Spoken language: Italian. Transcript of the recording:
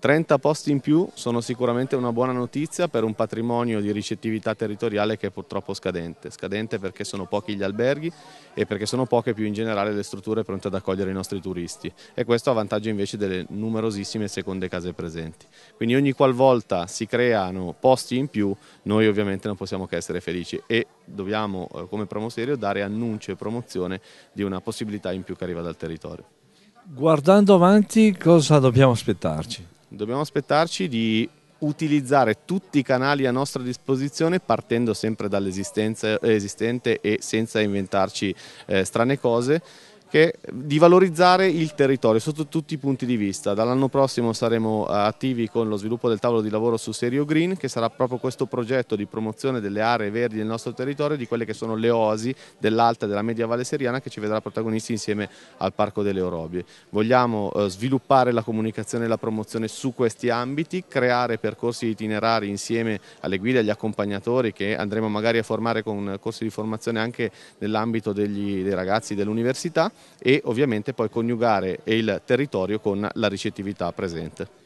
30 posti in più sono sicuramente una buona notizia per un patrimonio di ricettività territoriale che è purtroppo scadente. Scadente perché sono pochi gli alberghi e perché sono poche più in generale le strutture pronte ad accogliere i nostri turisti e questo a vantaggio invece delle numerosissime seconde case presenti. Quindi ogni qualvolta si creano posti in più noi ovviamente non possiamo che essere felici e dobbiamo eh, come promoserio dare annuncio e promozione di una possibilità in più che arriva dal territorio. Guardando avanti cosa dobbiamo aspettarci? Dobbiamo aspettarci di utilizzare tutti i canali a nostra disposizione partendo sempre dall'esistente e senza inventarci eh, strane cose che, di valorizzare il territorio sotto tutti i punti di vista. Dall'anno prossimo saremo eh, attivi con lo sviluppo del tavolo di lavoro su Serio Green, che sarà proprio questo progetto di promozione delle aree verdi del nostro territorio, di quelle che sono le oasi dell'Alta e della Media Valle Seriana, che ci vedrà protagonisti insieme al Parco delle Orobie. Vogliamo eh, sviluppare la comunicazione e la promozione su questi ambiti, creare percorsi itinerari insieme alle guide agli accompagnatori che andremo magari a formare con corsi di formazione anche nell'ambito dei ragazzi dell'università e ovviamente poi coniugare il territorio con la ricettività presente.